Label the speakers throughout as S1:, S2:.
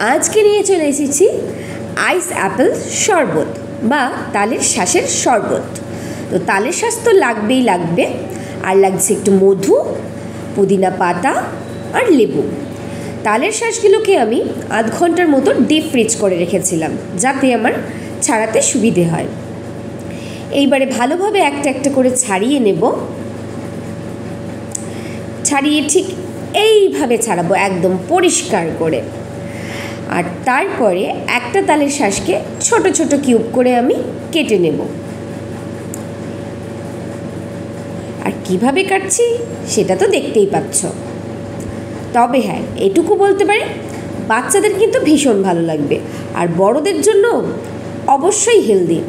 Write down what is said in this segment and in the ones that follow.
S1: আজকে নিয়ে চলে এসেছি আইস অ্যাপেল শরবত বা তালের শ্বাসের শরবত। তো তালের শ্বাস তো লাগবেই লাগবে, আর লাগছে একটু মধু, পুদিনা পাতা আর লেবু। তালের শ্বাসগুলোকে আমি আধ ঘণ্টার মতো ডিপ ফ্রিজ করে রেখেছিলাম, যাতে আমার ছাড়াতে সুবিধে হয়। এইবারে ভালোভাবে একটা একটা করে ছাড়িয়ে নেব। ছাড়িয়ে ঠিক এইভাবে ছাড়াবো, একদম পরিষ্কার করে। আর তারপরে একটা তালের শ্বাসকে ছোট ছোট কিউব করে আমি কেটে নেব। আর কীভাবে কাটছি সেটা তো দেখতেই পাচ্ছ। তবে হ্যাঁ এটুকু বলতে পারি, বাচ্চাদের কিন্তু ভীষণ ভালো লাগবে আর বড়দের জন্য অবশ্যই হেলদি।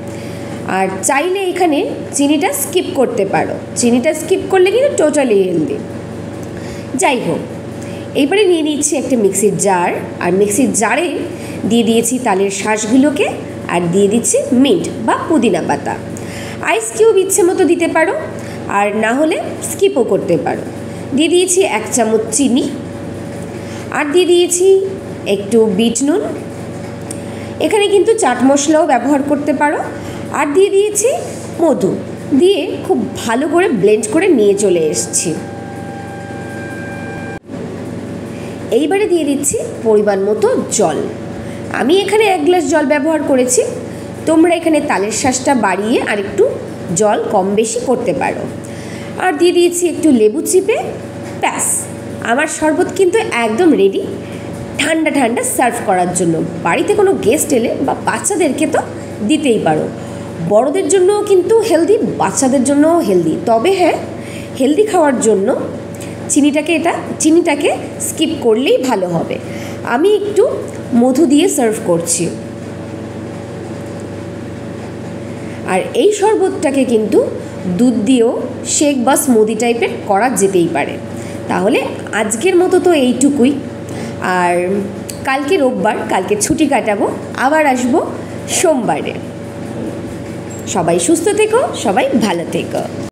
S1: আর চাইলে এখানে চিনিটা স্কিপ করতে পারো। চিনিটা স্কিপ করলে কিন্তু টোটালি হেলদি। যাই হোক এইবারে নিয়ে নিচ্ছি একটা মিক্সির জার। আর মিক্সির জারে দিয়ে দিয়েছি তালের শ্বাসগুলোকে আর দিয়ে দিচ্ছি মিন্ট বা পুদিনা পাতা। আইস কিউব ইচ্ছে মতো দিতে পারো, আর না হলে স্কিপও করতে পারো। দিয়ে দিয়েছি এক চামচ চিনি, আর দিয়ে দিয়েছি একটু বিট নুন। এখানে কিন্তু চাট মশলাও ব্যবহার করতে পারো। আর দিয়ে দিয়েছি মধু, দিয়ে খুব ভালো করে ব্লেন্ড করে নিয়ে চলে এসেছি। এইবারে দিয়ে দিচ্ছি পরিমাণ মতো জল। আমি এখানে এক গ্লাস জল ব্যবহার করেছি। তোমরা এখানে তালের শ্বাসটা বাড়িয়ে আর একটু জল কম বেশি করতে পারো। আর দিয়ে দিয়েছি একটু লেবু চিপে। ব্যাস, আমার শরবত কিন্তু একদম রেডি ঠান্ডা ঠান্ডা সার্ভ করার জন্য। বাড়িতে কোনো গেস্ট এলে বা বাচ্চাদেরকে তো দিতেই পারো। বড়দের জন্যও কিন্তু হেলদি বাচ্চাদের জন্যও হেলদি তবে হ্যাঁ হেলদি খাওয়ার জন্য চিনিটাকে এটা, চিনিটাকে স্কিপ করলেই ভালো হবে। আমি একটু মধু দিয়ে সার্ভ করছি। আর এই শরবতটাকে কিন্তু দুধ দিয়েও শেক বা স্মুদি টাইপের করা যেতেই পারে। তাহলে আজকের মতো তো এইটুকুই। আর কালকে রোববার, কালকে ছুটি কাটাবো, আবার আসব সোমবারে। সবাই সুস্থ থেকো, সবাই ভালো থেকো।